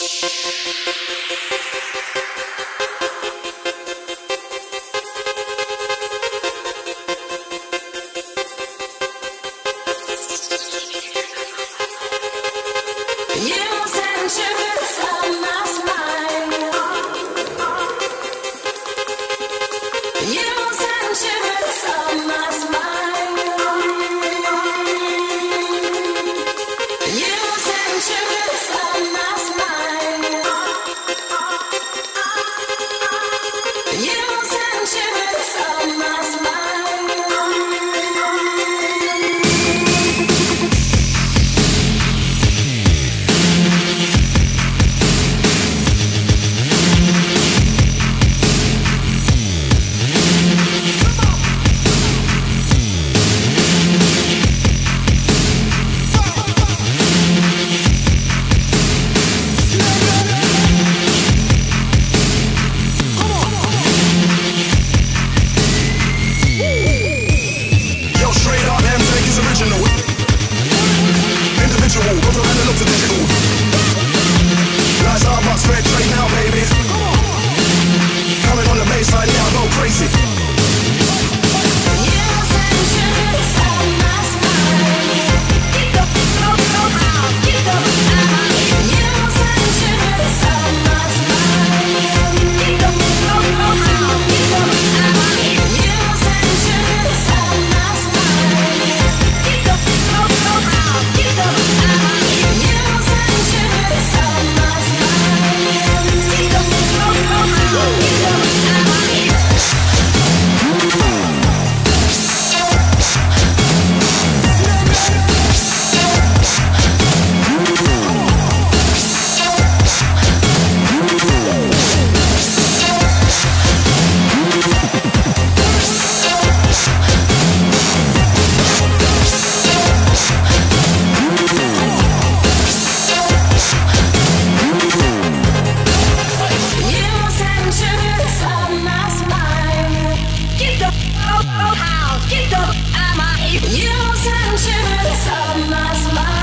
You send get up, up, and my.